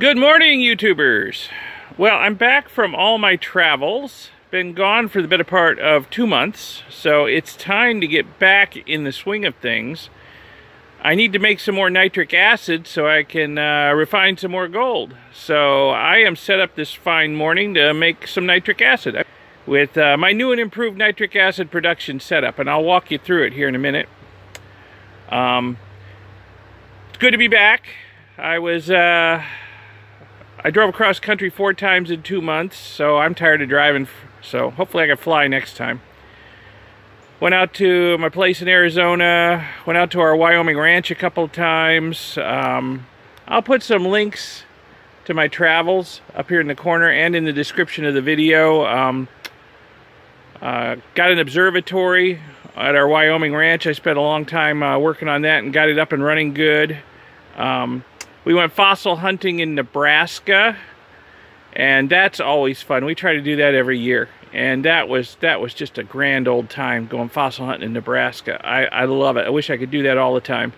Good morning, YouTubers. Well, I'm back from all my travels. Been gone for the better part of two months, so it's time to get back in the swing of things. I need to make some more nitric acid so I can uh, refine some more gold. So I am set up this fine morning to make some nitric acid with uh, my new and improved nitric acid production setup, and I'll walk you through it here in a minute. Um, it's good to be back. I was uh, I drove across country four times in two months, so I'm tired of driving, so hopefully I can fly next time. Went out to my place in Arizona, went out to our Wyoming ranch a couple times. Um, I'll put some links to my travels up here in the corner and in the description of the video. Um, uh, got an observatory at our Wyoming ranch. I spent a long time uh, working on that and got it up and running good. Um, we went fossil hunting in Nebraska, and that's always fun. We try to do that every year, and that was that was just a grand old time going fossil hunting in Nebraska. I, I love it. I wish I could do that all the time.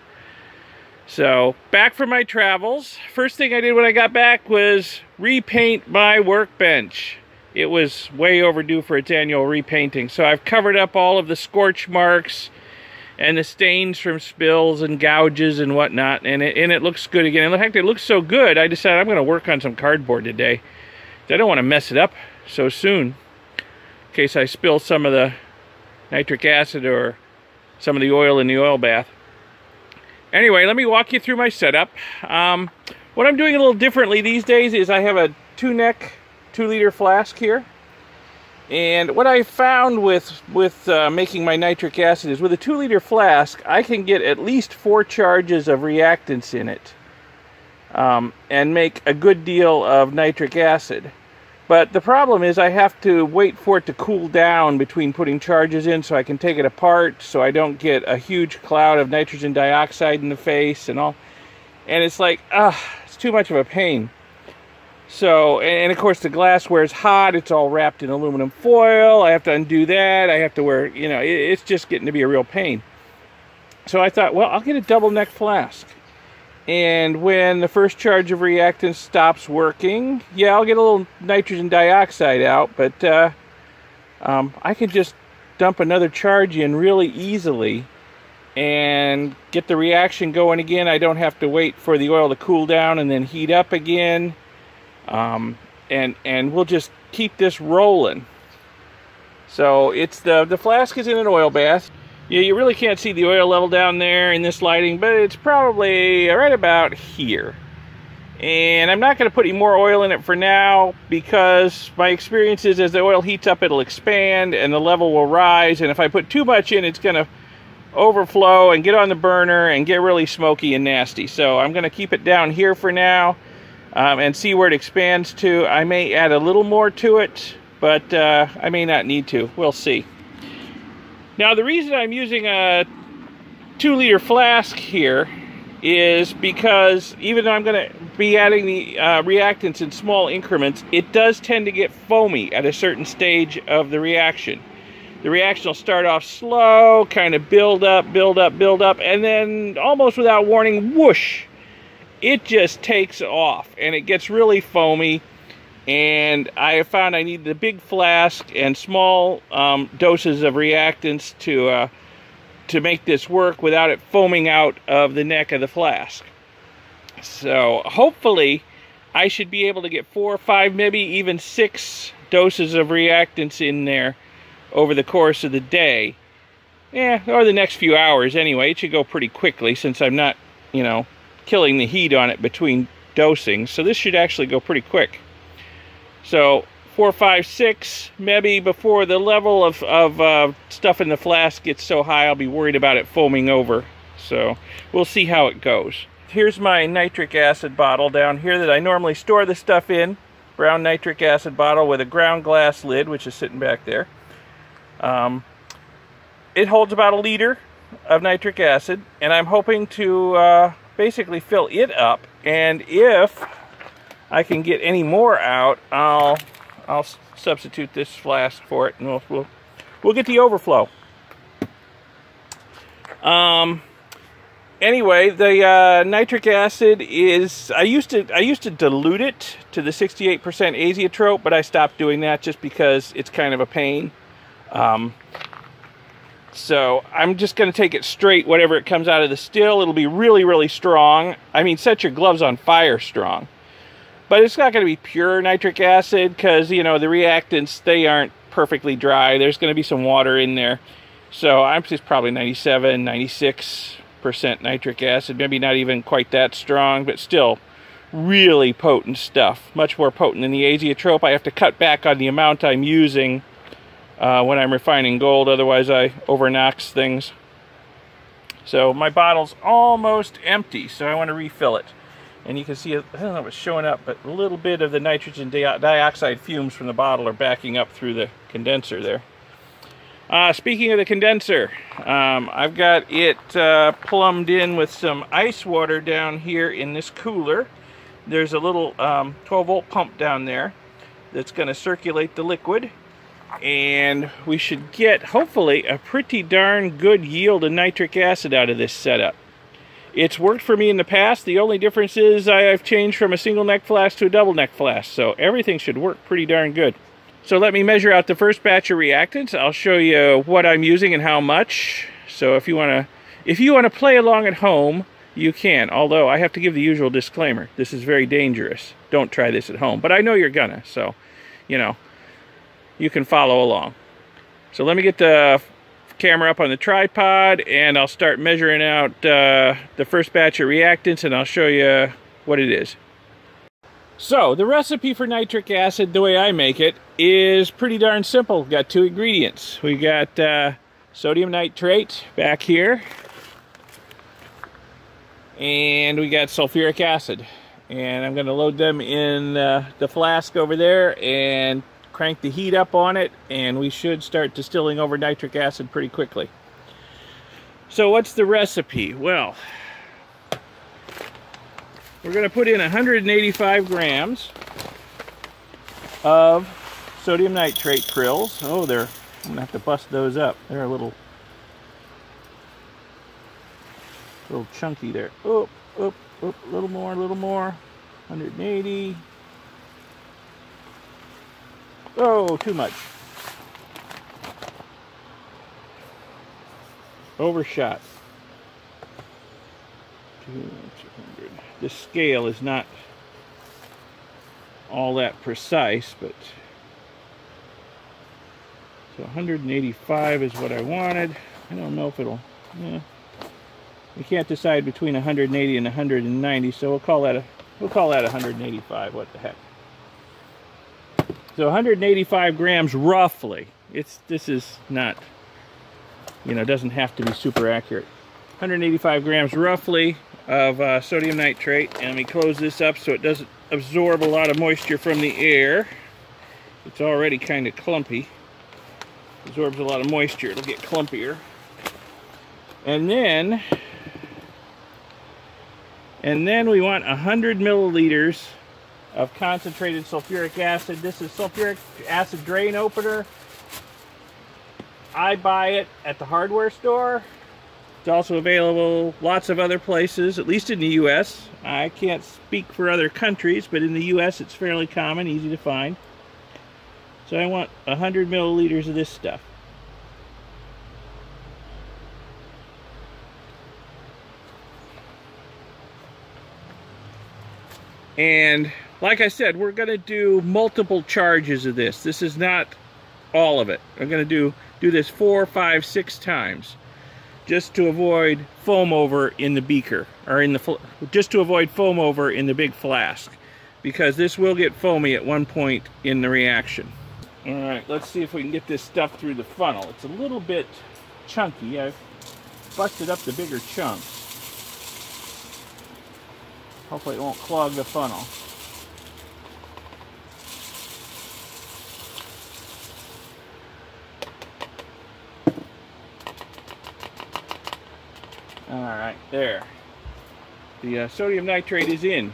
So, back from my travels. First thing I did when I got back was repaint my workbench. It was way overdue for its annual repainting. So I've covered up all of the scorch marks, and the stains from spills and gouges and whatnot and it, and it looks good again. In fact, it looks so good, I decided I'm going to work on some cardboard today. I don't want to mess it up so soon in case I spill some of the nitric acid or some of the oil in the oil bath. Anyway, let me walk you through my setup. Um, what I'm doing a little differently these days is I have a two-neck, two-liter flask here. And what I found with with uh, making my nitric acid is with a two liter flask, I can get at least four charges of reactants in it um, and make a good deal of nitric acid. But the problem is I have to wait for it to cool down between putting charges in so I can take it apart so I don't get a huge cloud of nitrogen dioxide in the face and all. And it's like, ah, it's too much of a pain. So, and, of course the glassware is hot. It's all wrapped in aluminum foil. I have to undo that. I have to wear, you know, it's just getting to be a real pain. So I thought, well, I'll get a double neck flask. And when the first charge of reactant stops working, yeah, I'll get a little nitrogen dioxide out, but uh, um, I can just dump another charge in really easily and get the reaction going again. I don't have to wait for the oil to cool down and then heat up again. Um, and and we'll just keep this rolling. So it's the the flask is in an oil bath. Yeah, you really can't see the oil level down there in this lighting, but it's probably right about here. And I'm not going to put any more oil in it for now because my experience is as the oil heats up, it'll expand and the level will rise. And if I put too much in, it's going to overflow and get on the burner and get really smoky and nasty. So I'm going to keep it down here for now um, and see where it expands to. I may add a little more to it, but uh, I may not need to. We'll see. Now, the reason I'm using a two liter flask here is because even though I'm going to be adding the uh, reactants in small increments, it does tend to get foamy at a certain stage of the reaction. The reaction will start off slow, kind of build up, build up, build up, and then almost without warning, whoosh, it just takes off and it gets really foamy and I have found I need the big flask and small um, doses of reactants to uh, to make this work without it foaming out of the neck of the flask. So hopefully I should be able to get four, or five, maybe even six doses of reactants in there over the course of the day. Yeah, or the next few hours anyway. It should go pretty quickly since I'm not, you know, killing the heat on it between dosings. So this should actually go pretty quick. So four, five, six, maybe before the level of, of uh, stuff in the flask gets so high, I'll be worried about it foaming over. So we'll see how it goes. Here's my nitric acid bottle down here that I normally store the stuff in. Brown nitric acid bottle with a ground glass lid, which is sitting back there. Um, it holds about a liter of nitric acid, and I'm hoping to uh, basically fill it up. And if I can get any more out, I'll I'll substitute this flask for it, and we'll we'll, we'll get the overflow. Um, anyway, the uh, nitric acid is I used to I used to dilute it to the 68% azeotrope, but I stopped doing that just because it's kind of a pain. Um, so I'm just going to take it straight, whatever it comes out of the still. It'll be really, really strong. I mean, set your gloves on fire strong. But it's not going to be pure nitric acid because, you know, the reactants, they aren't perfectly dry. There's going to be some water in there. So I'm just probably 97, 96 percent nitric acid. Maybe not even quite that strong, but still really potent stuff. Much more potent than the azeotrope. I have to cut back on the amount I'm using uh, when I'm refining gold, otherwise I overnox things. So my bottle's almost empty, so I want to refill it. And you can see, I don't know if it's showing up, but a little bit of the nitrogen dioxide fumes from the bottle are backing up through the condenser there. Uh, speaking of the condenser, um, I've got it uh, plumbed in with some ice water down here in this cooler. There's a little um, 12 volt pump down there that's going to circulate the liquid and we should get hopefully a pretty darn good yield of nitric acid out of this setup. It's worked for me in the past. The only difference is I've changed from a single neck flask to a double neck flask, so everything should work pretty darn good. So let me measure out the first batch of reactants. I'll show you what I'm using and how much. So if you want to if you want to play along at home, you can. Although I have to give the usual disclaimer. This is very dangerous. Don't try this at home. But I know you're gonna. So, you know, you can follow along. So let me get the camera up on the tripod and I'll start measuring out uh, the first batch of reactants and I'll show you what it is. So the recipe for nitric acid, the way I make it, is pretty darn simple. We've got two ingredients. We got uh, sodium nitrate back here and we got sulfuric acid. And I'm going to load them in uh, the flask over there and crank the heat up on it and we should start distilling over nitric acid pretty quickly. So what's the recipe? Well, we're going to put in 185 grams of sodium nitrate prills. Oh, they're, I'm going to have to bust those up. They're a little, little chunky there. Oh, oh, oh, a little more, a little more. 180. Oh, too much. Overshot. 200. The scale is not all that precise, but so 185 is what I wanted. I don't know if it'll, yeah. We can't decide between 180 and 190, so we'll call that a, we'll call that 185. What the heck? So 185 grams roughly. It's This is not, you know, doesn't have to be super accurate. 185 grams roughly of uh, sodium nitrate. And we close this up so it doesn't absorb a lot of moisture from the air. It's already kind of clumpy. Absorbs a lot of moisture. It'll get clumpier. And then, and then we want 100 milliliters of concentrated sulfuric acid. This is sulfuric acid drain opener. I buy it at the hardware store. It's also available lots of other places, at least in the U.S. I can't speak for other countries, but in the U.S. it's fairly common, easy to find. So I want 100 milliliters of this stuff. And like I said, we're going to do multiple charges of this. This is not all of it. I'm going to do, do this four, five, six times just to avoid foam over in the beaker or in the just to avoid foam over in the big flask because this will get foamy at one point in the reaction. All right, let's see if we can get this stuff through the funnel. It's a little bit chunky. I've busted up the bigger chunks. Hopefully it won't clog the funnel. Alright, there. The uh, sodium nitrate is in.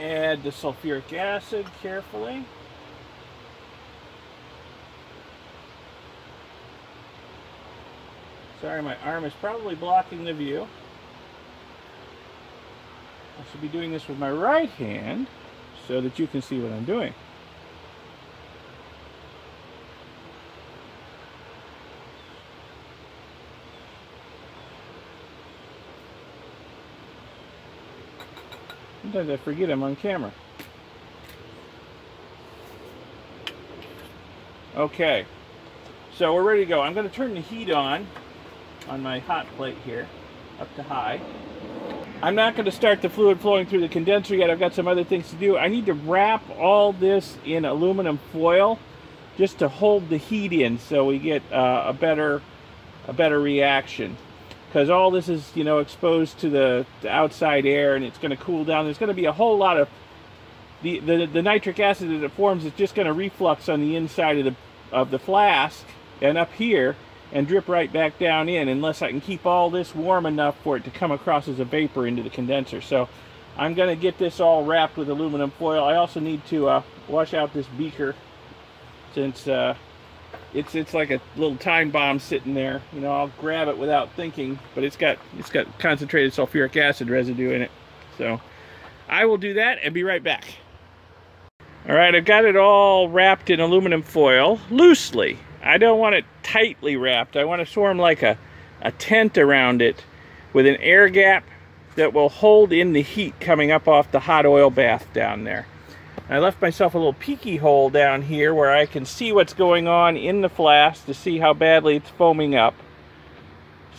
Add the sulfuric acid carefully. Sorry, my arm is probably blocking the view. I should be doing this with my right hand so that you can see what I'm doing. Sometimes I forget I'm on camera. Okay, so we're ready to go. I'm going to turn the heat on on my hot plate here, up to high. I'm not going to start the fluid flowing through the condenser yet. I've got some other things to do. I need to wrap all this in aluminum foil just to hold the heat in so we get uh, a better a better reaction because all this is you know exposed to the, the outside air and it's going to cool down there's going to be a whole lot of the, the the nitric acid that it forms is just going to reflux on the inside of the of the flask and up here and drip right back down in unless I can keep all this warm enough for it to come across as a vapor into the condenser. So I'm going to get this all wrapped with aluminum foil. I also need to uh, wash out this beaker since uh, it's it's like a little time bomb sitting there. You know, I'll grab it without thinking, but it's got it's got concentrated sulfuric acid residue in it. So I will do that and be right back. All right, I've got it all wrapped in aluminum foil loosely. I don't want it tightly wrapped. I want to form like a, a tent around it with an air gap that will hold in the heat coming up off the hot oil bath down there. I left myself a little peeky hole down here where I can see what's going on in the flask to see how badly it's foaming up.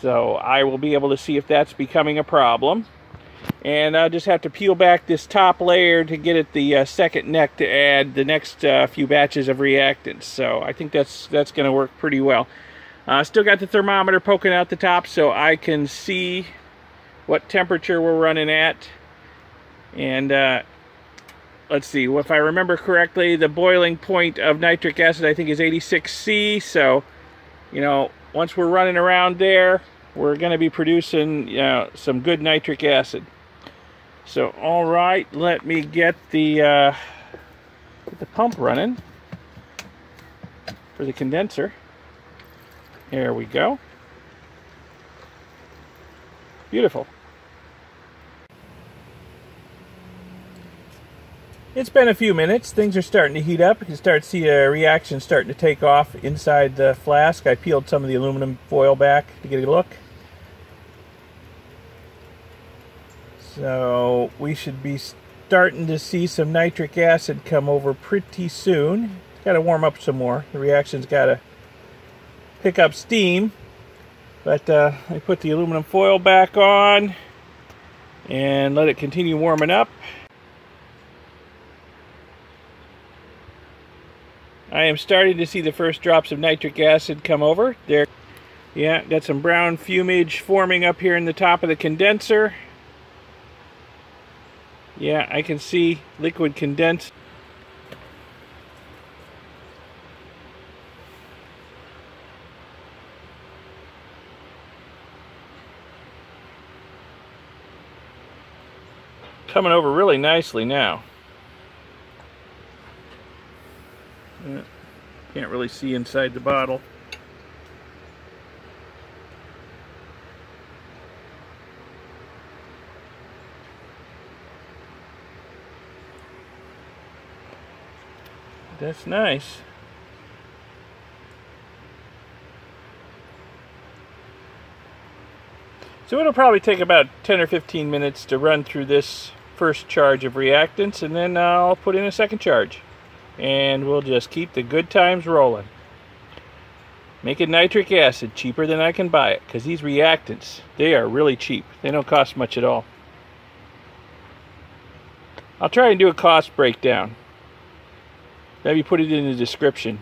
So I will be able to see if that's becoming a problem. And I'll just have to peel back this top layer to get at the uh, second neck to add the next uh, few batches of reactants. So I think that's that's gonna work pretty well. Uh, still got the thermometer poking out the top so I can see what temperature we're running at. And uh, let's see if I remember correctly the boiling point of nitric acid I think is 86 C so you know once we're running around there we're going to be producing you know, some good nitric acid. So, all right, let me get the, uh, get the pump running for the condenser. There we go. Beautiful. It's been a few minutes. Things are starting to heat up. You can start to see a reaction starting to take off inside the flask. I peeled some of the aluminum foil back to get a look. So we should be starting to see some nitric acid come over pretty soon. It's Got to warm up some more. The reaction's got to pick up steam. But uh, I put the aluminum foil back on and let it continue warming up. I am starting to see the first drops of nitric acid come over. There, yeah, got some brown fumage forming up here in the top of the condenser. Yeah, I can see liquid condense. Coming over really nicely now. Can't really see inside the bottle. That's nice. So it'll probably take about 10 or 15 minutes to run through this first charge of reactants and then I'll put in a second charge. And we'll just keep the good times rolling. Making nitric acid cheaper than I can buy it because these reactants, they are really cheap. They don't cost much at all. I'll try and do a cost breakdown. Maybe put it in the description.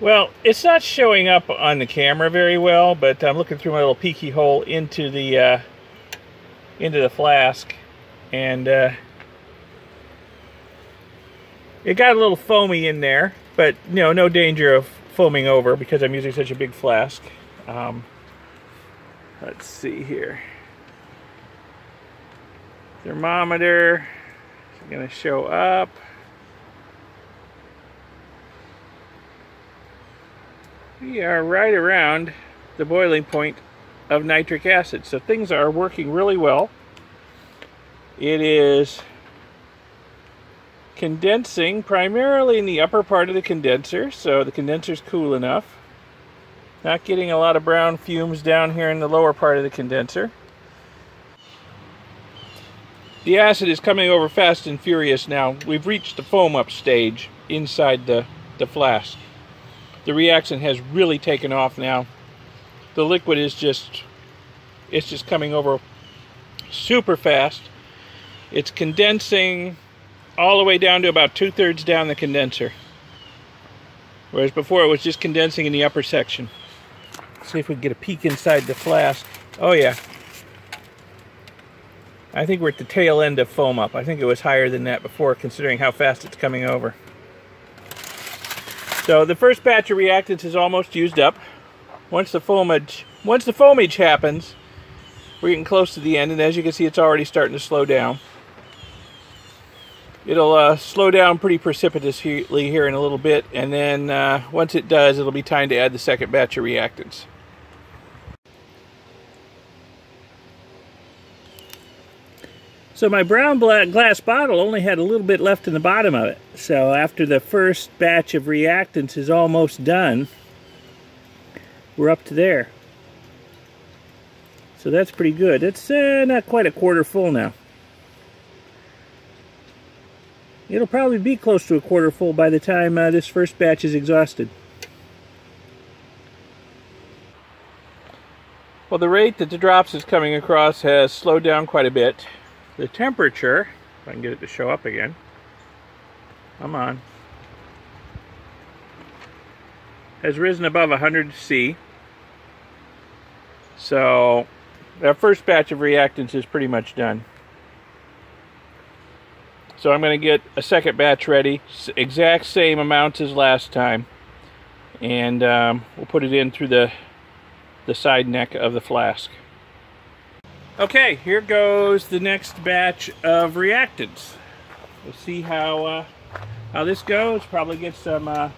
Well, it's not showing up on the camera very well, but I'm looking through my little peeky hole into the uh, into the flask and uh, it got a little foamy in there but you know no danger of foaming over because I'm using such a big flask. Um, let's see here. Thermometer is gonna show up. We are right around the boiling point of nitric acid. So things are working really well. It is condensing primarily in the upper part of the condenser, so the condenser's cool enough. Not getting a lot of brown fumes down here in the lower part of the condenser. The acid is coming over fast and furious now. We've reached the foam up stage inside the, the flask. The reaction has really taken off now. The liquid is just, it's just coming over super fast. It's condensing all the way down to about two-thirds down the condenser. Whereas before it was just condensing in the upper section. Let's see if we can get a peek inside the flask. Oh yeah, I think we're at the tail end of foam up. I think it was higher than that before considering how fast it's coming over. So the first batch of reactants is almost used up. Once the foamage, once the happens, we're getting close to the end and as you can see it's already starting to slow down. It'll uh, slow down pretty precipitously here in a little bit and then uh, once it does it'll be time to add the second batch of reactants. So my brown black glass bottle only had a little bit left in the bottom of it. So after the first batch of reactants is almost done, we're up to there. So that's pretty good. It's uh, not quite a quarter full now. It'll probably be close to a quarter full by the time uh, this first batch is exhausted. Well, the rate that the drops is coming across has slowed down quite a bit. The temperature, if I can get it to show up again, come on, has risen above 100 C. So that first batch of reactants is pretty much done. So I'm going to get a second batch ready, exact same amounts as last time. And um, we'll put it in through the, the side neck of the flask. Okay, here goes the next batch of reactants. We'll see how uh, how this goes. Probably get some uh,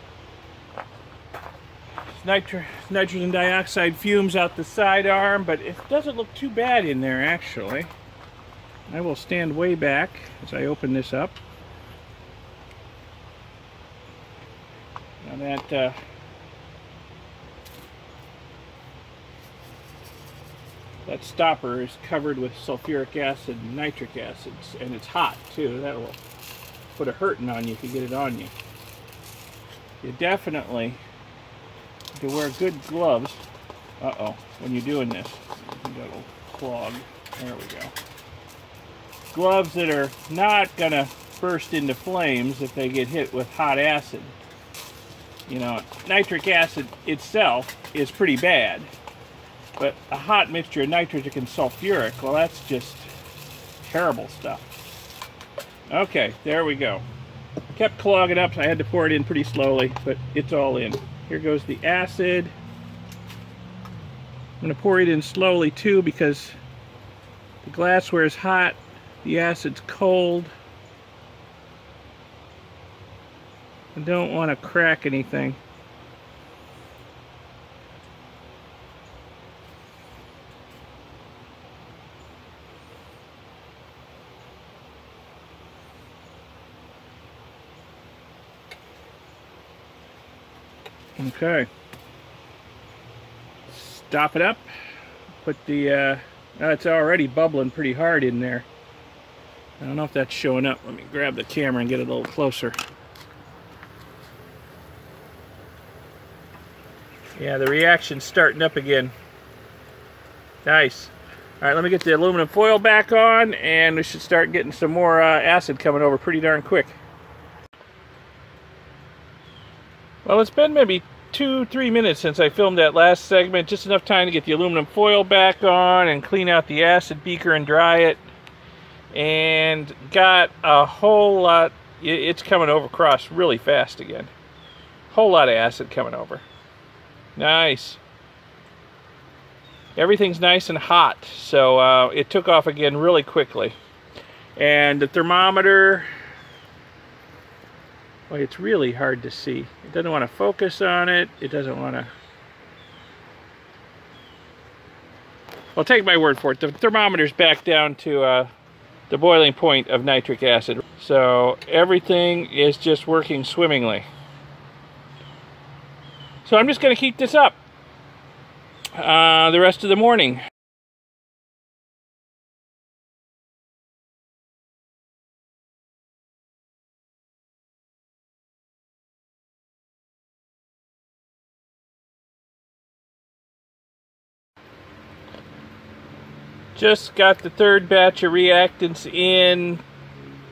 nitro nitrogen dioxide fumes out the side arm, but it doesn't look too bad in there actually. I will stand way back as I open this up. Now that uh, that stopper is covered with sulfuric acid and nitric acids and it's hot too that will put a hurting on you if you get it on you you definitely to wear good gloves uh-oh when you're doing this you got a clog there we go gloves that are not gonna burst into flames if they get hit with hot acid you know nitric acid itself is pretty bad but a hot mixture of nitrogen and sulfuric, well that's just terrible stuff. Okay, there we go. Kept clogging up, so I had to pour it in pretty slowly, but it's all in. Here goes the acid. I'm going to pour it in slowly too because the glassware is hot, the acid's cold. I don't want to crack anything. Okay. Stop it up. Put the, uh, oh, it's already bubbling pretty hard in there. I don't know if that's showing up. Let me grab the camera and get it a little closer. Yeah, the reaction's starting up again. Nice. All right, let me get the aluminum foil back on and we should start getting some more uh, acid coming over pretty darn quick. Well, it's been maybe two, three minutes since I filmed that last segment. Just enough time to get the aluminum foil back on and clean out the acid beaker and dry it. And got a whole lot, it's coming over across really fast again. Whole lot of acid coming over. Nice. Everything's nice and hot, so uh, it took off again really quickly. And the thermometer Boy, it's really hard to see. It doesn't want to focus on it. It doesn't want to... Well, take my word for it. The thermometer's back down to uh, the boiling point of nitric acid. So everything is just working swimmingly. So I'm just going to keep this up uh, the rest of the morning. Just got the third batch of reactants in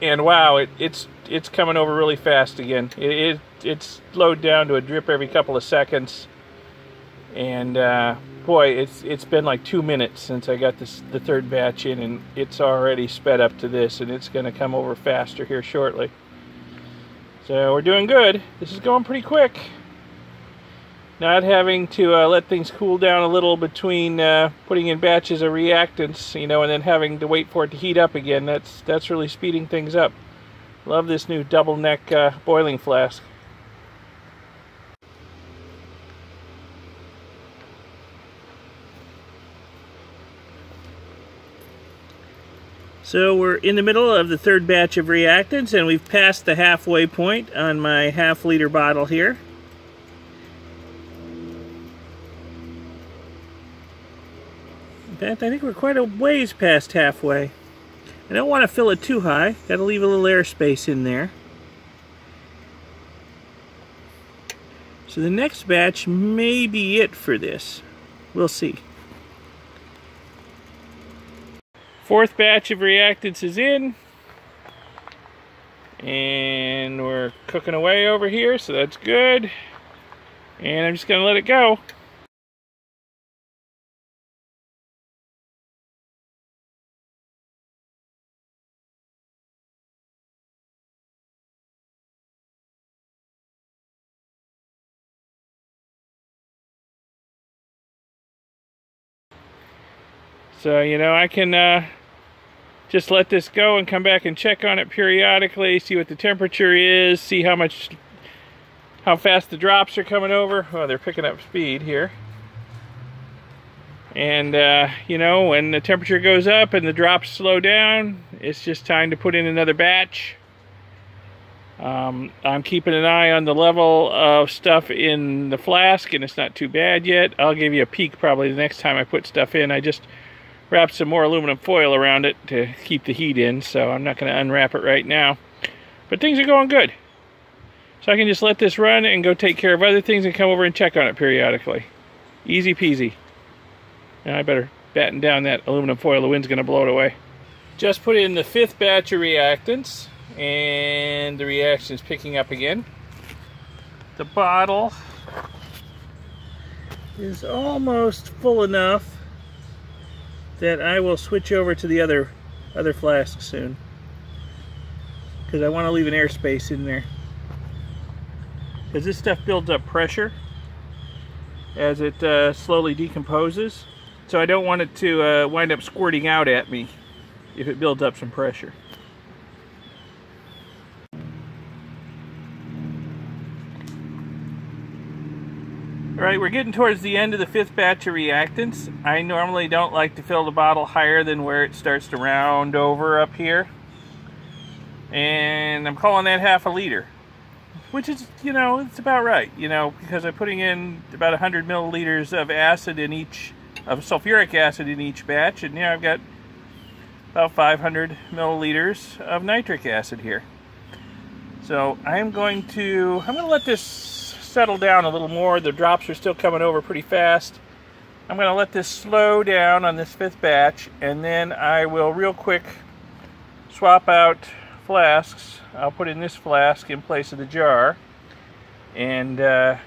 and wow it, it's it's coming over really fast again. It, it, it's slowed down to a drip every couple of seconds. And uh, boy it's it's been like two minutes since I got this the third batch in and it's already sped up to this and it's gonna come over faster here shortly. So we're doing good. This is going pretty quick not having to uh, let things cool down a little between uh, putting in batches of reactants, you know, and then having to wait for it to heat up again. That's that's really speeding things up. Love this new double neck uh, boiling flask. So we're in the middle of the third batch of reactants and we've passed the halfway point on my half liter bottle here. Fact, I think we're quite a ways past halfway. I don't want to fill it too high. Got to leave a little airspace in there. So the next batch may be it for this. We'll see. Fourth batch of reactants is in. And we're cooking away over here, so that's good. And I'm just going to let it go. So, you know, I can uh, just let this go and come back and check on it periodically, see what the temperature is, see how much, how fast the drops are coming over. Well, they're picking up speed here. And, uh, you know, when the temperature goes up and the drops slow down, it's just time to put in another batch. Um, I'm keeping an eye on the level of stuff in the flask, and it's not too bad yet. I'll give you a peek probably the next time I put stuff in. I just wrapped some more aluminum foil around it to keep the heat in, so I'm not going to unwrap it right now. But things are going good. So I can just let this run and go take care of other things and come over and check on it periodically. Easy peasy. Now I better batten down that aluminum foil, the wind's going to blow it away. Just put in the fifth batch of reactants, and the reaction is picking up again. The bottle is almost full enough that I will switch over to the other other flask soon. Because I want to leave an airspace in there. Because this stuff builds up pressure as it uh, slowly decomposes. So I don't want it to uh, wind up squirting out at me if it builds up some pressure. Alright, we're getting towards the end of the fifth batch of reactants. I normally don't like to fill the bottle higher than where it starts to round over up here. And I'm calling that half a liter. Which is, you know, it's about right, you know, because I'm putting in about 100 milliliters of acid in each, of sulfuric acid in each batch. And, now I've got about 500 milliliters of nitric acid here. So I'm going to, I'm going to let this settle down a little more. The drops are still coming over pretty fast. I'm going to let this slow down on this fifth batch and then I will real quick swap out flasks. I'll put in this flask in place of the jar and uh,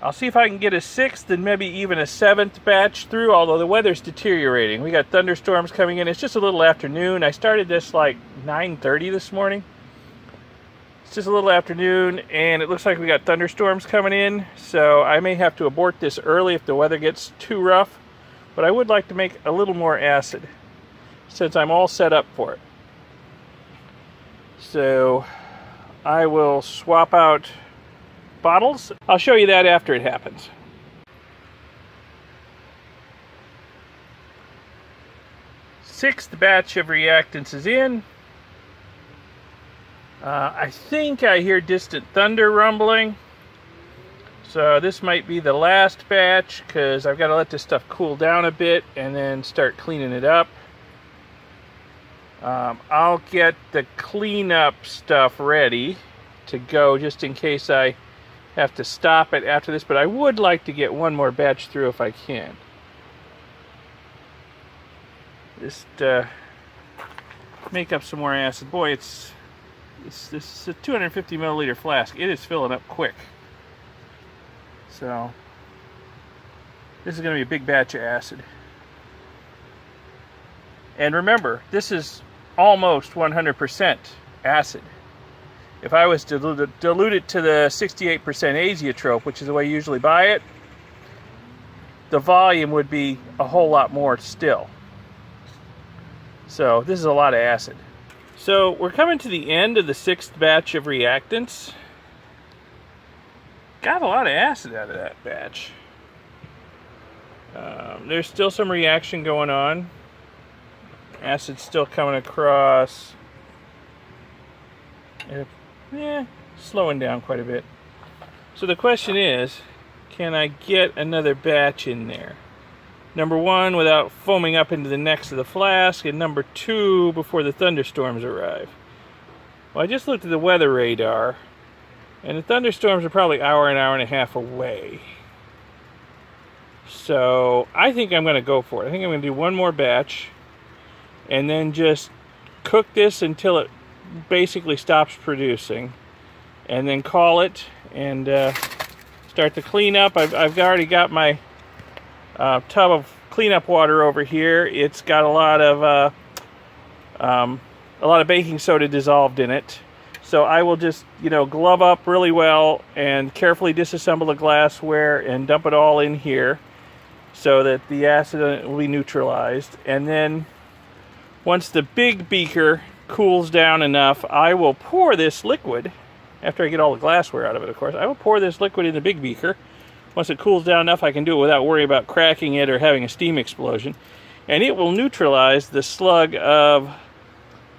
I'll see if I can get a sixth and maybe even a seventh batch through, although the weather's deteriorating. We got thunderstorms coming in. It's just a little afternoon. I started this like 9.30 this morning. It's just a little afternoon and it looks like we got thunderstorms coming in so I may have to abort this early if the weather gets too rough but I would like to make a little more acid since I'm all set up for it. So I will swap out bottles. I'll show you that after it happens. sixth batch of reactants is in. Uh, I think I hear distant thunder rumbling. So this might be the last batch because I've got to let this stuff cool down a bit and then start cleaning it up. Um, I'll get the cleanup stuff ready to go just in case I have to stop it after this, but I would like to get one more batch through if I can. Just uh, make up some more acid. Boy, it's, it's this is a 250 milliliter flask. It is filling up quick. So this is going to be a big batch of acid. And remember, this is almost 100% acid. If I was to dilute it to the 68% azeotrope, which is the way you usually buy it, the volume would be a whole lot more still. So this is a lot of acid. So we're coming to the end of the sixth batch of reactants. Got a lot of acid out of that batch. Um, there's still some reaction going on. Acid's still coming across. Yeah, slowing down quite a bit. So the question is, can I get another batch in there? Number one, without foaming up into the necks of the flask, and number two, before the thunderstorms arrive. Well, I just looked at the weather radar, and the thunderstorms are probably hour, an hour and a half away. So I think I'm going to go for it. I think I'm going to do one more batch and then just cook this until it basically stops producing and then call it and uh, start the cleanup. I've, I've already got my uh, tub of cleanup water over here. It's got a lot of uh, um, a lot of baking soda dissolved in it. So I will just, you know, glove up really well and carefully disassemble the glassware and dump it all in here so that the acid will be neutralized. And then once the big beaker cools down enough, I will pour this liquid, after I get all the glassware out of it, of course, I will pour this liquid in the big beaker. Once it cools down enough, I can do it without worrying about cracking it or having a steam explosion. And it will neutralize the slug of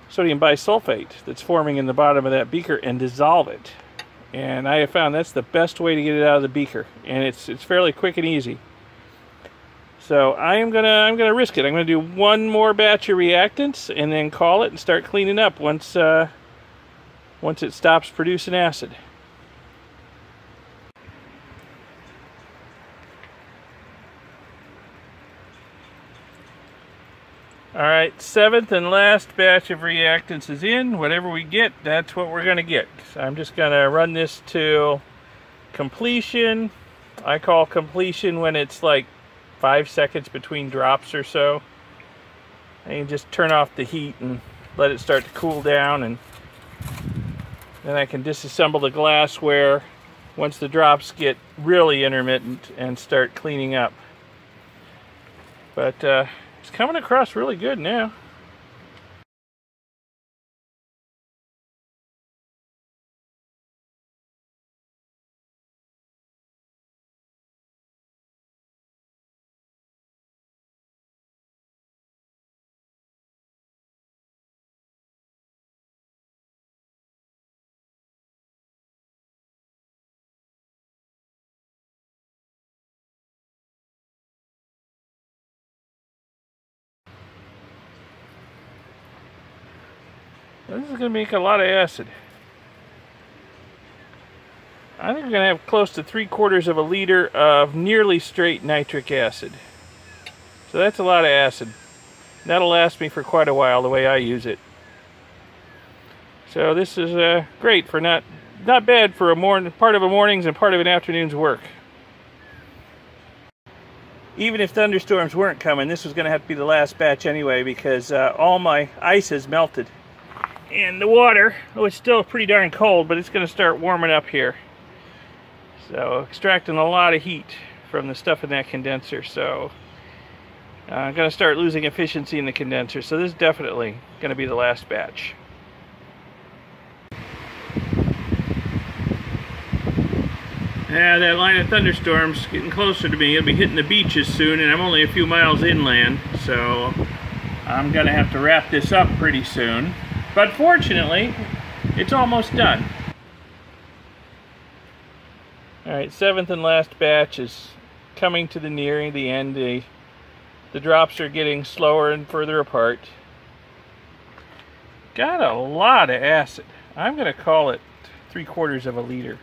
sodium bisulfate that's forming in the bottom of that beaker and dissolve it. And I have found that's the best way to get it out of the beaker. And it's, it's fairly quick and easy. So I am gonna I'm gonna risk it. I'm gonna do one more batch of reactants and then call it and start cleaning up once uh, once it stops producing acid. Alright, seventh and last batch of reactants is in. Whatever we get, that's what we're going to get. So I'm just going to run this to completion. I call completion when it's like five seconds between drops or so. And you just turn off the heat and let it start to cool down and then I can disassemble the glassware once the drops get really intermittent and start cleaning up. But uh, it's coming across really good now. This is going to make a lot of acid. I think we're going to have close to three quarters of a liter of nearly straight nitric acid. So that's a lot of acid. That'll last me for quite a while the way I use it. So this is uh, great for not not bad for a morning part of a morning's and part of an afternoon's work. Even if thunderstorms weren't coming, this was going to have to be the last batch anyway because uh, all my ice has melted. And the water, oh, it's still pretty darn cold, but it's going to start warming up here. So extracting a lot of heat from the stuff in that condenser. So uh, I'm going to start losing efficiency in the condenser. So this is definitely going to be the last batch. Yeah, that line of thunderstorms getting closer to me. It'll be hitting the beaches soon, and I'm only a few miles inland, so I'm going to have to wrap this up pretty soon. But fortunately, it's almost done. Alright, seventh and last batch is coming to the nearing the end. The, the drops are getting slower and further apart. Got a lot of acid. I'm going to call it three quarters of a liter.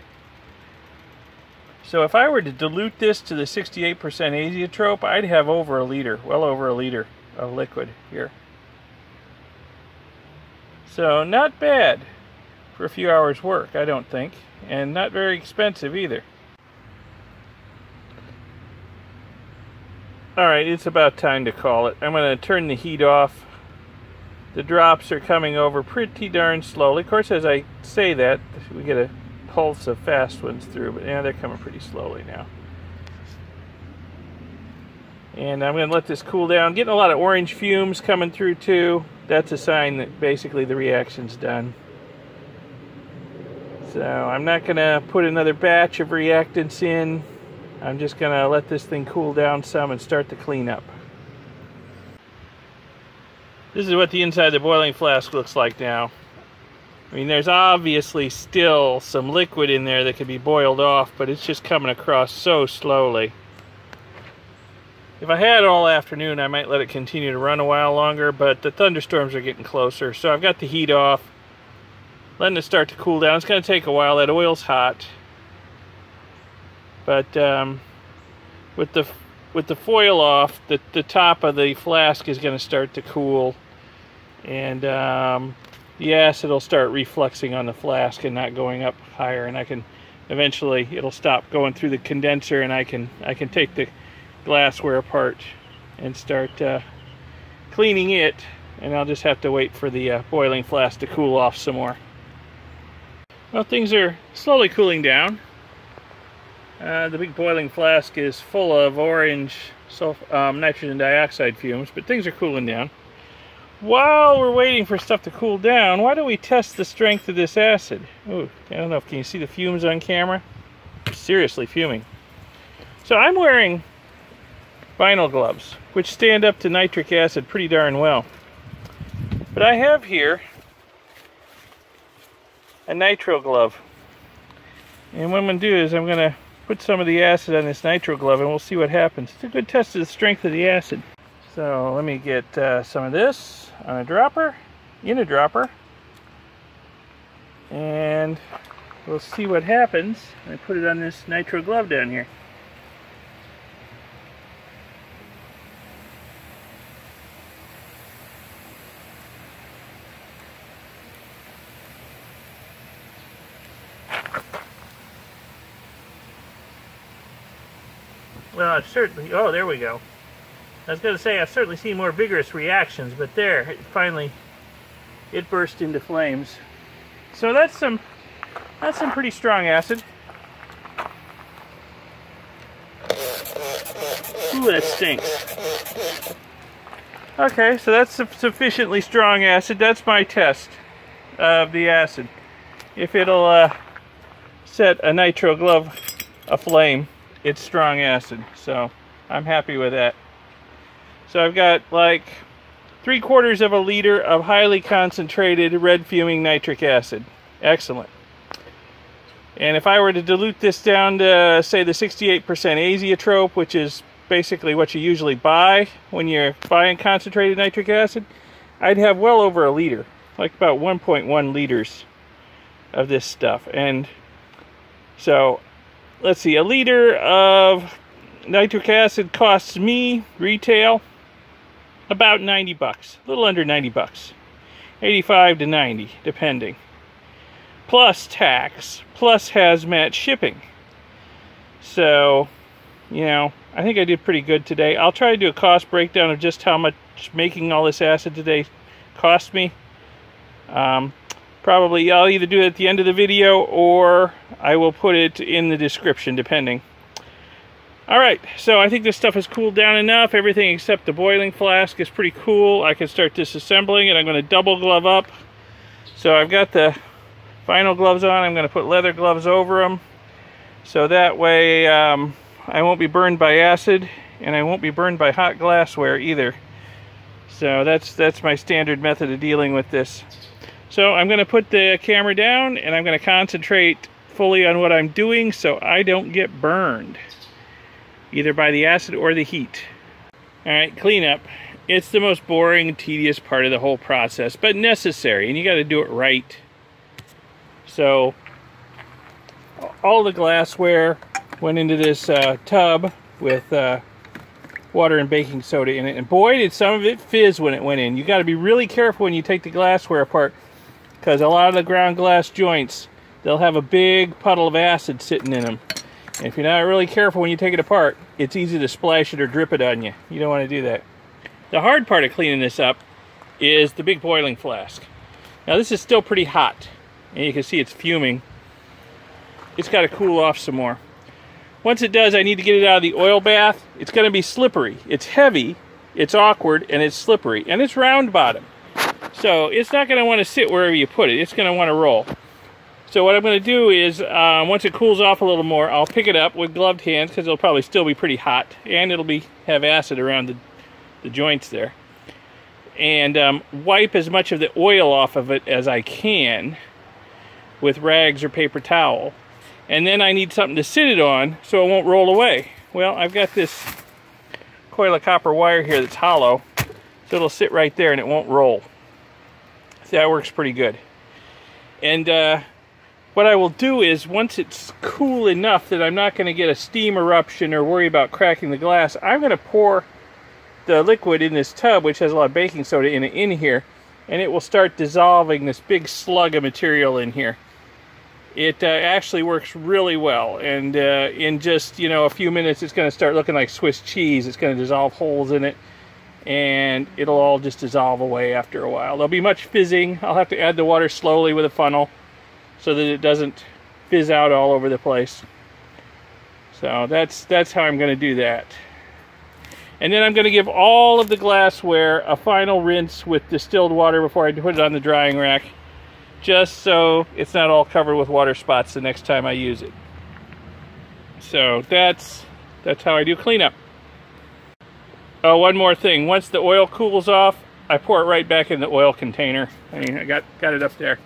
So if I were to dilute this to the 68% azeotrope, I'd have over a liter, well over a liter of liquid here. So not bad for a few hours work, I don't think, and not very expensive either. Alright, it's about time to call it. I'm going to turn the heat off. The drops are coming over pretty darn slowly. Of course, as I say that, we get a pulse of fast ones through, but yeah, they're coming pretty slowly now. And I'm going to let this cool down. Getting a lot of orange fumes coming through too. That's a sign that basically the reaction's done. So I'm not going to put another batch of reactants in. I'm just going to let this thing cool down some and start the cleanup. This is what the inside of the boiling flask looks like now. I mean, there's obviously still some liquid in there that could be boiled off, but it's just coming across so slowly. If I had all afternoon, I might let it continue to run a while longer, but the thunderstorms are getting closer, so I've got the heat off, letting it start to cool down. It's going to take a while. That oil's hot. But um, with the with the foil off, the, the top of the flask is going to start to cool. And um, the acid will start refluxing on the flask and not going up higher. And I can eventually, it'll stop going through the condenser and I can, I can take the glassware apart and start uh, cleaning it. And I'll just have to wait for the uh, boiling flask to cool off some more. Well, things are slowly cooling down. Uh, the big boiling flask is full of orange um, nitrogen dioxide fumes, but things are cooling down. While we're waiting for stuff to cool down, why don't we test the strength of this acid? Ooh, I don't know if can you see the fumes on camera? Seriously fuming. So I'm wearing vinyl gloves, which stand up to nitric acid pretty darn well. But I have here a nitrile glove. And what I'm going to do is I'm going to put some of the acid on this nitrile glove and we'll see what happens. It's a good test of the strength of the acid. So let me get uh, some of this on a dropper, in a dropper, and we'll see what happens. I put it on this nitrile glove down here. I've certainly, oh, there we go. I was going to say, I've certainly seen more vigorous reactions, but there, finally, it burst into flames. So that's some, that's some pretty strong acid. Ooh, that stinks. Okay, so that's sufficiently strong acid. That's my test of the acid. If it'll uh, set a nitrile glove aflame it's strong acid. So I'm happy with that. So I've got like three quarters of a liter of highly concentrated red fuming nitric acid. Excellent. And if I were to dilute this down to, say, the 68% azeotrope, which is basically what you usually buy when you're buying concentrated nitric acid, I'd have well over a liter, like about 1.1 liters of this stuff. And so let's see, a liter of nitric acid costs me retail about 90 bucks, a little under 90 bucks, 85 to 90, depending. Plus tax, plus hazmat shipping. So, you know, I think I did pretty good today. I'll try to do a cost breakdown of just how much making all this acid today cost me. Um, probably I'll either do it at the end of the video or I will put it in the description depending. Alright, so I think this stuff has cooled down enough. Everything except the boiling flask is pretty cool. I can start disassembling it. I'm going to double glove up. So I've got the vinyl gloves on. I'm going to put leather gloves over them. So that way um, I won't be burned by acid and I won't be burned by hot glassware either. So that's that's my standard method of dealing with this. So I'm going to put the camera down and I'm going to concentrate fully on what I'm doing so I don't get burned either by the acid or the heat. All right, cleanup. It's the most boring, tedious part of the whole process, but necessary, and you got to do it right. So, all the glassware went into this uh, tub with uh, water and baking soda in it, and boy, did some of it fizz when it went in. You got to be really careful when you take the glassware apart, because a lot of the ground glass joints, they'll have a big puddle of acid sitting in them. And if you're not really careful when you take it apart, it's easy to splash it or drip it on you. You don't want to do that. The hard part of cleaning this up is the big boiling flask. Now this is still pretty hot, and you can see it's fuming. It's got to cool off some more. Once it does, I need to get it out of the oil bath. It's going to be slippery. It's heavy, it's awkward, and it's slippery, and it's round bottom. So it's not going to want to sit wherever you put it. It's going to want to roll. So what I'm going to do is, uh, once it cools off a little more, I'll pick it up with gloved hands because it'll probably still be pretty hot, and it'll be have acid around the, the joints there. And um, wipe as much of the oil off of it as I can with rags or paper towel. And then I need something to sit it on so it won't roll away. Well, I've got this coil of copper wire here that's hollow, so it'll sit right there and it won't roll. That works pretty good. And uh, what I will do is once it's cool enough that I'm not going to get a steam eruption or worry about cracking the glass, I'm going to pour the liquid in this tub, which has a lot of baking soda in it, in here, and it will start dissolving this big slug of material in here. It uh, actually works really well, and uh, in just you know a few minutes, it's going to start looking like Swiss cheese. It's going to dissolve holes in it, and it'll all just dissolve away after a while. There'll be much fizzing. I'll have to add the water slowly with a funnel so that it doesn't fizz out all over the place. So that's that's how I'm going to do that. And then I'm going to give all of the glassware a final rinse with distilled water before I put it on the drying rack, just so it's not all covered with water spots the next time I use it. So that's that's how I do cleanup. Oh, one more thing. Once the oil cools off, I pour it right back in the oil container. I mean, I got got it up there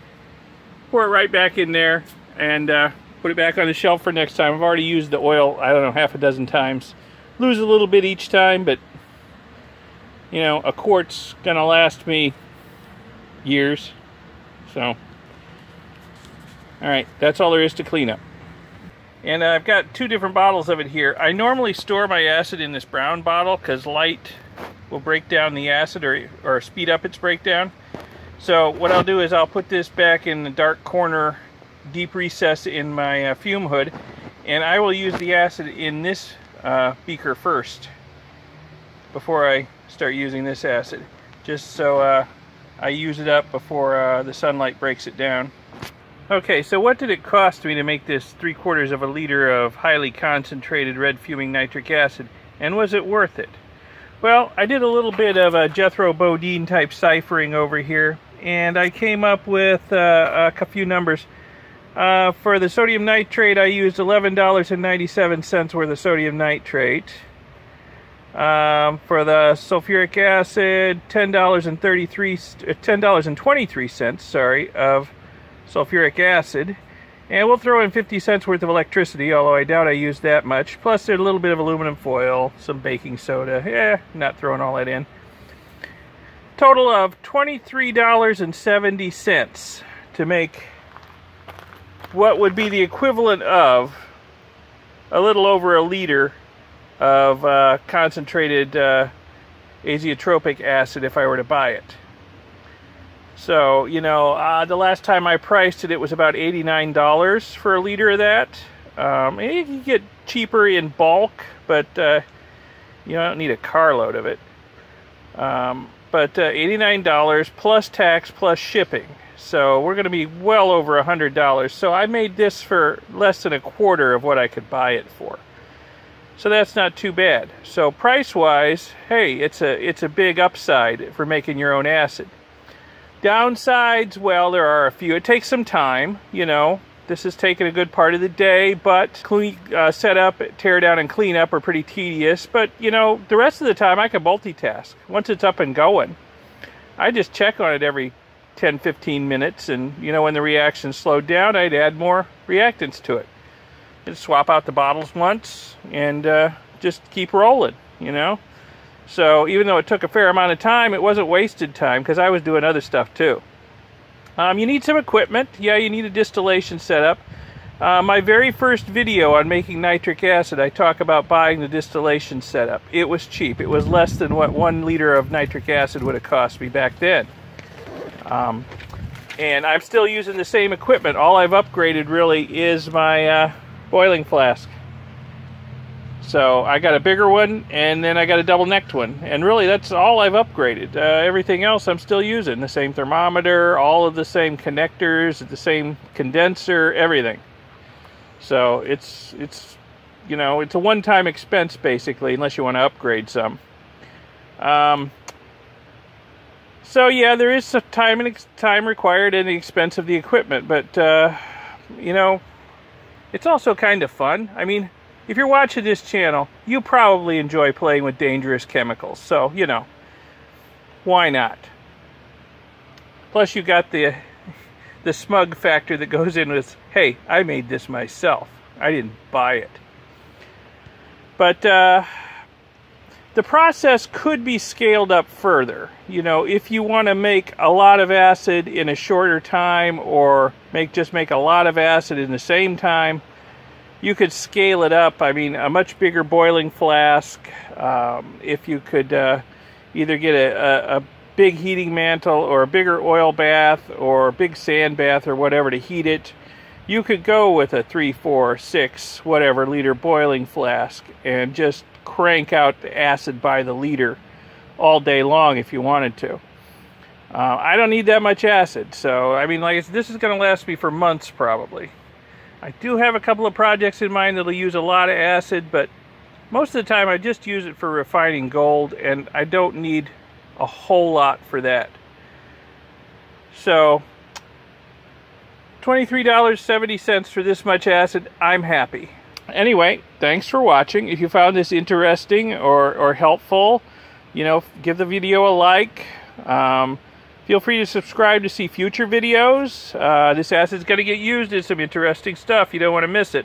pour it right back in there and uh, put it back on the shelf for next time. I've already used the oil, I don't know, half a dozen times. Lose a little bit each time, but you know, a quart's gonna last me years. So, all right, that's all there is to clean up. And I've got two different bottles of it here. I normally store my acid in this brown bottle because light will break down the acid or, or speed up its breakdown. So what I'll do is I'll put this back in the dark corner, deep recess in my uh, fume hood, and I will use the acid in this uh, beaker first before I start using this acid, just so uh, I use it up before uh, the sunlight breaks it down. Okay, so what did it cost me to make this three quarters of a liter of highly concentrated red fuming nitric acid, and was it worth it? Well, I did a little bit of a Jethro Bodine type ciphering over here and I came up with uh, a few numbers. Uh, for the sodium nitrate, I used $11.97 worth of sodium nitrate. Um, for the sulfuric acid, $10.33, $10.23, sorry, of sulfuric acid. And we'll throw in 50 cents worth of electricity, although I doubt I used that much. Plus, a little bit of aluminum foil, some baking soda. Yeah, not throwing all that in total of $23.70 to make what would be the equivalent of a little over a liter of uh, concentrated uh, azeotropic acid if I were to buy it. So, you know, uh, the last time I priced it, it was about $89 for a liter of that. Um, you can get cheaper in bulk, but uh, you don't need a carload of it. Um, but uh, $89 plus tax plus shipping. So we're going to be well over $100. So I made this for less than a quarter of what I could buy it for. So that's not too bad. So price-wise, hey, it's a it's a big upside for making your own acid. Downsides, well, there are a few. It takes some time, you know. This has taken a good part of the day, but clean, uh, set up, tear down, and clean up are pretty tedious. But, you know, the rest of the time I can multitask. Once it's up and going, I just check on it every 10, 15 minutes. And, you know, when the reaction slowed down, I'd add more reactants to it. Just swap out the bottles once and uh, just keep rolling, you know. So even though it took a fair amount of time, it wasn't wasted time because I was doing other stuff too. Um, you need some equipment. Yeah, you need a distillation setup. Uh, my very first video on making nitric acid, I talk about buying the distillation setup. It was cheap. It was less than what one liter of nitric acid would have cost me back then. Um, and I'm still using the same equipment. All I've upgraded really is my uh, boiling flask. So I got a bigger one and then I got a double necked one. And really that's all I've upgraded. Uh, everything else I'm still using. The same thermometer, all of the same connectors, the same condenser, everything. So it's, it's you know, it's a one-time expense basically unless you want to upgrade some. Um, so yeah, there is some time and time required and the expense of the equipment, but uh, you know, it's also kind of fun. I mean, if you're watching this channel, you probably enjoy playing with dangerous chemicals. So, you know, why not? Plus, you got the the smug factor that goes in with, hey, I made this myself. I didn't buy it. But uh, the process could be scaled up further. You know, if you want to make a lot of acid in a shorter time or make just make a lot of acid in the same time, you could scale it up. I mean, a much bigger boiling flask. Um, if you could uh, either get a, a, a, big heating mantle or a bigger oil bath or a big sand bath or whatever to heat it, you could go with a three, four, six, whatever liter boiling flask and just crank out the acid by the liter all day long if you wanted to. Uh, I don't need that much acid, so I mean, like this is going to last me for months probably. I do have a couple of projects in mind that'll use a lot of acid, but most of the time I just use it for refining gold, and I don't need a whole lot for that. So, $23.70 for this much acid, I'm happy. Anyway, thanks for watching. If you found this interesting or, or helpful, you know, give the video a like. Um, Feel free to subscribe to see future videos. Uh, this acid's going to get used in some interesting stuff. You don't want to miss it.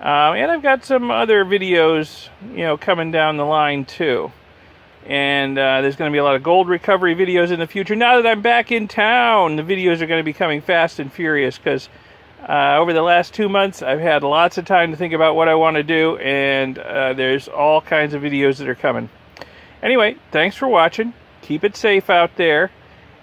Uh, and I've got some other videos, you know, coming down the line too. And uh, there's going to be a lot of gold recovery videos in the future. Now that I'm back in town, the videos are going to be coming fast and furious because uh, over the last two months, I've had lots of time to think about what I want to do, and uh, there's all kinds of videos that are coming. Anyway, thanks for watching. Keep it safe out there